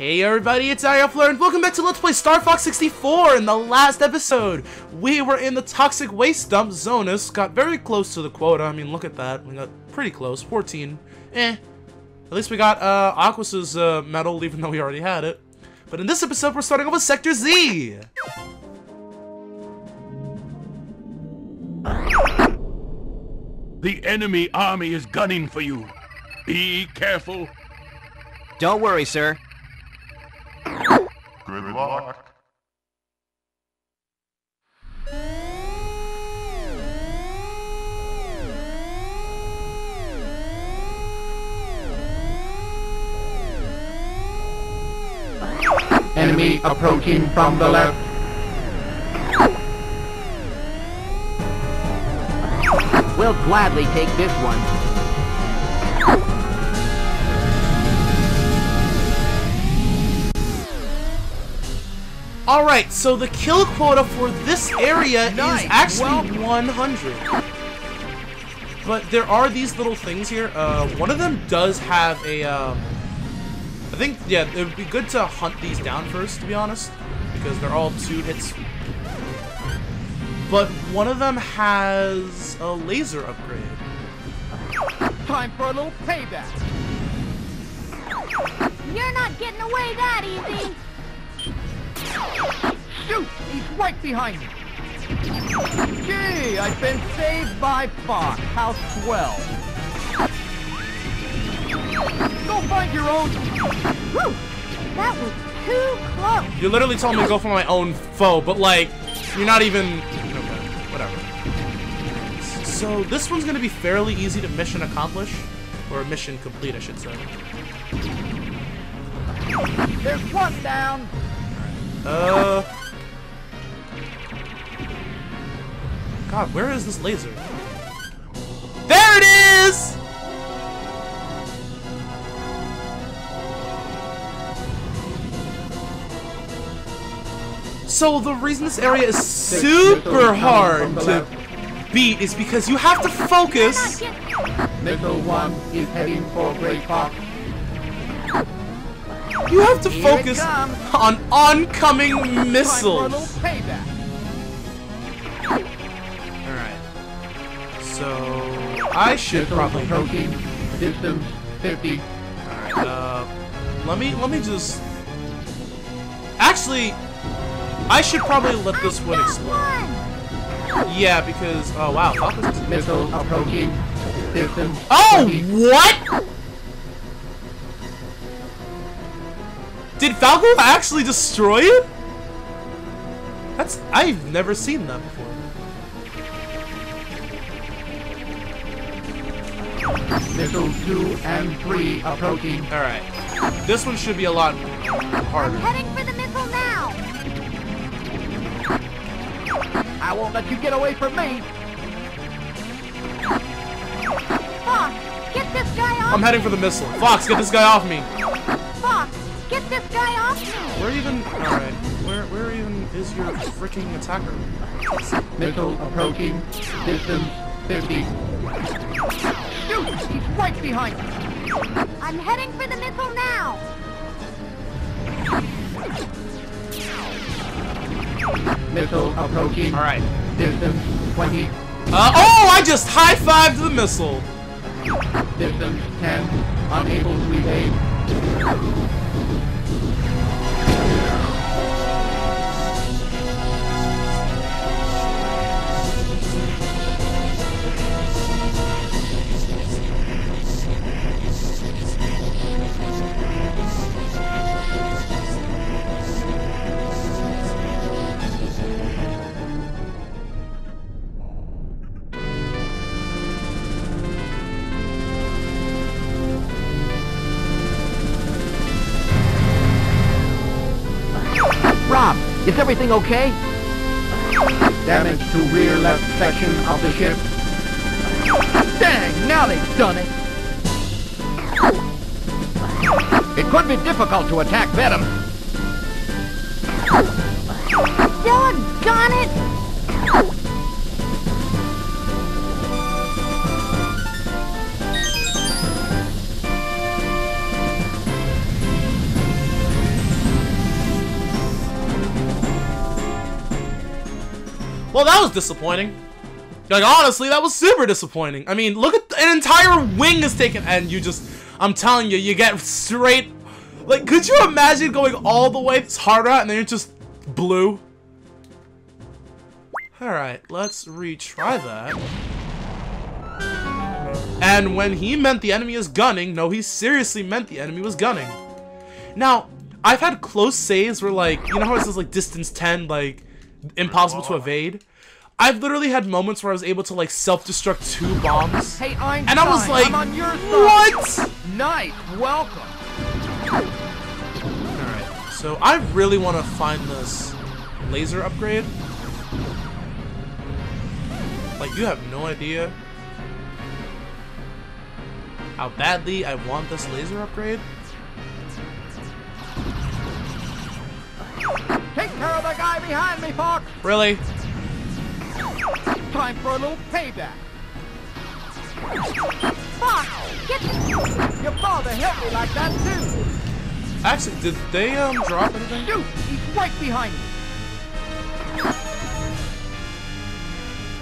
Hey everybody, it's Ariel and welcome back to Let's Play Star Fox 64! In the last episode, we were in the Toxic Waste Dump. Zoness got very close to the quota. I mean, look at that. We got pretty close. 14. Eh. At least we got uh, Aquas's uh, medal, even though we already had it. But in this episode, we're starting off with Sector Z! The enemy army is gunning for you. Be careful. Don't worry, sir. Luck. Enemy approaching from the left. We'll gladly take this one. Alright, so the kill quota for this area Nice, is actually well- 100. But there are these little things here. Uh, one of them does have a, um, I think, yeah, it would be good to hunt these down first, to be honest. Because they're all two hits. But one of them has a laser upgrade. Time for a little payback. You're not getting away that easy. Shoot! He's right behind me. Gee, I've been saved by Fox. How swell. Go find your own. Whew, that was too close. You literally told me to go for my own foe, but like, you're not even. Okay, whatever. So this one's gonna be fairly easy to mission accomplish, or mission complete, I should say. There's one down. Uh. God, where is this laser? There it is! So the reason this area is super hard to beat is because you have to focus. getting 1 is heading for Great Fox. You have to Here focus on oncoming Time for a missiles. Alright. So I should Missile probably approaching. Distance 50. Alright, uh let me let me just Actually I should probably let this one explode. one. Yeah, because oh wow, Falco's just Missile approaching. Distance Oh 20. what? Did Falco actually destroy it? That's I've never seen that before. Missile 2 and 3 approaching. Alright. This one should be a lot harder. I'm heading for the missile now. I won't let you get away from me. Fox, get this guy off. I'm heading for the missile. Fox, get this guy off me. Fox, get this guy off me. Where even alright. Where where even is your freaking attacker? Missile approaching. Distance 50. Shoot! He's right behind me. I'm heading for the missile now. Missile approaching. Alright. Distance 20. Uh, oh, I just high-fived the missile. Distance 10. Unable to evade. あっ! Is everything okay? Damage to rear left section of the ship. Dang, now they've done it. It could be difficult to attack Venom. That was disappointing. Like, honestly, that was super disappointing. I mean, look at an entire wing is taken, and you just, I'm telling you, you get straight, like, could you imagine going all the way this hard out, and then you're just blue? Alright, let's retry that. And when he meant the enemy is gunning, no, he seriously meant the enemy was gunning. Now, I've had close saves where, like, you know how it says, like, distance 10, like, impossible to evade? I've literally had moments where I was able to, like, self-destruct two bombs. Hey, Einstein, And I was like, I'm on your side. what? Nice, welcome. Alright, so I really want to find this laser upgrade. Like, you have no idea how badly I want this laser upgrade. Take care of the guy behind me, Fox. Really? Time for a little payback. Fox, get the... Your father helped me like that too. Actually, did they um drop anything? Dude, he's right behind me.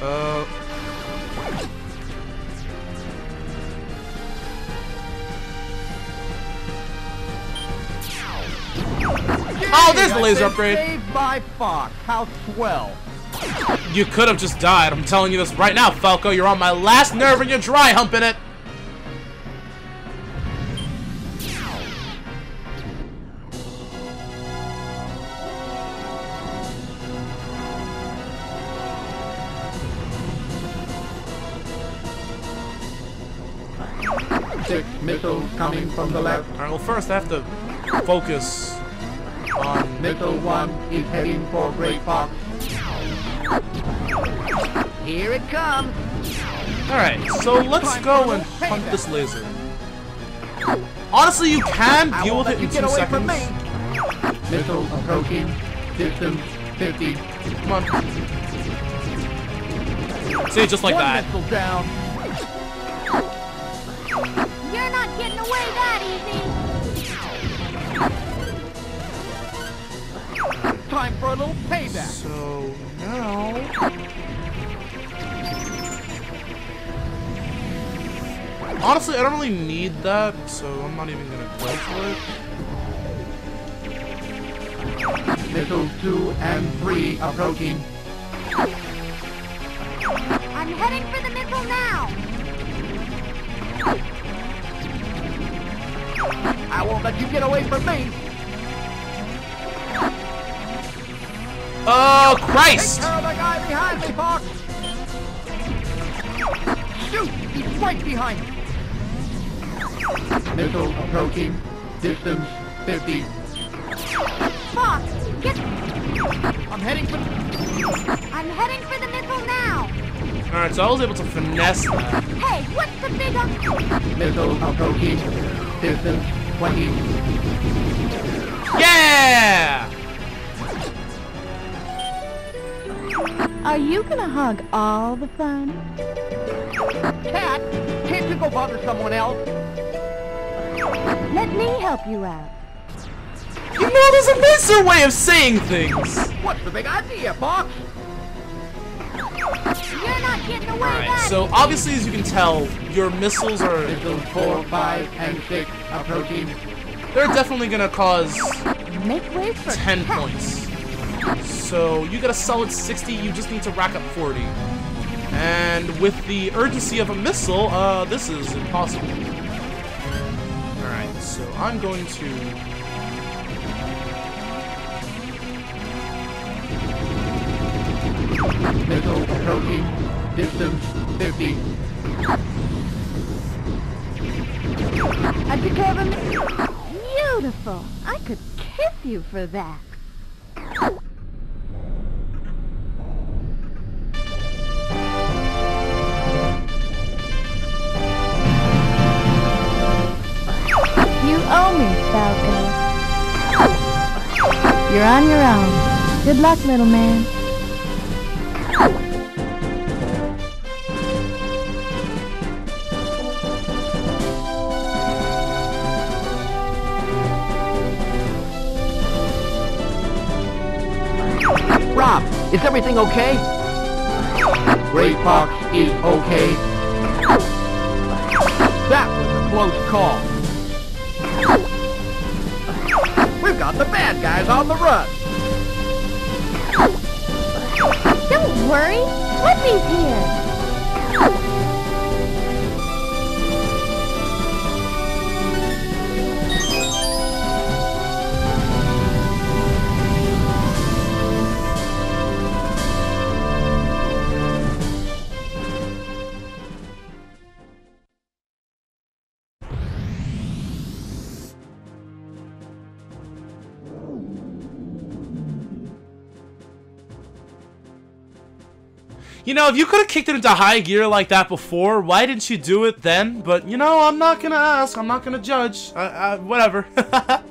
Uh. Oh, there's the laser said upgrade. Saved by Fox. How swell. You could have just died. I'm telling you this right now, Falco. You're on my last nerve and you're dry humping it. Missiles coming from the left. Alright, well, first I have to focus on. Missile one is heading for Great Fox. Here it comes. Alright, so let's go and hunt this laser. Honestly, you can I deal won't with it in get two away from seconds. me. Missile approaching. Distance 50. Come on. See, just like One that. missile down. You're not getting away that easy. Time for a little payback. So now. Honestly, I don't really need that, so I'm not even gonna go for it. Missile two and three approaching. I'm heading for the missile now. I won't let you get away from me. Oh, Christ! Take Christ! care of the guy behind me, Fox. Shoot, he's right behind me. Missile approaching. Distance 50. Fox, get... I'm heading for. I'm heading for the missile now. Alright, so I was able to finesse that. Hey, what's the big... up- Missile approaching. Distance 20. Yeah! Are you gonna hug all the fun? Katt, can't you go bother someone else? Let me help you out. You know, there's a nicer way of saying things! What's the big idea, Fox? You're not getting away Alright, so obviously, as you can tell, your missiles are... Missiles four, five, and six approaching. They're definitely gonna cause easy. Make way for 10 Katt. points. So you get a solid 60, you just need to rack up 40. And with the urgency of a missile, uh, this is impossible. So I'm going to... Missile approaching. Distance 50. I took him. Beautiful. I could kiss you for that. You're on your own. Good luck, little man. Rob, is everything okay? Great Fox is okay. That was a close call. We've got the bad guys on the run. Don't worry. Slippy's here. You know, if you could have kicked it into high gear like that before, why didn't you do it then? But, you know, I'm not gonna ask. I'm not gonna judge. I, I, whatever.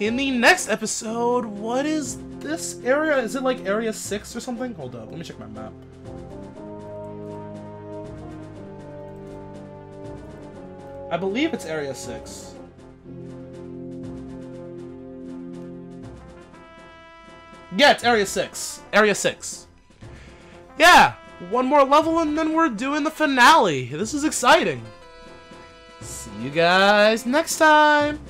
In the next episode, what is this area? Is it like Area 6 or something? Hold up. Let me check my map. I believe it's Area 6. Yeah, it's Area 6. Area 6. Yeah, one more level and then we're doing the finale. This is exciting. See you guys next time.